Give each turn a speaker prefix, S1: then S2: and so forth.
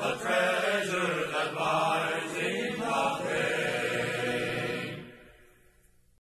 S1: The treasure that lies.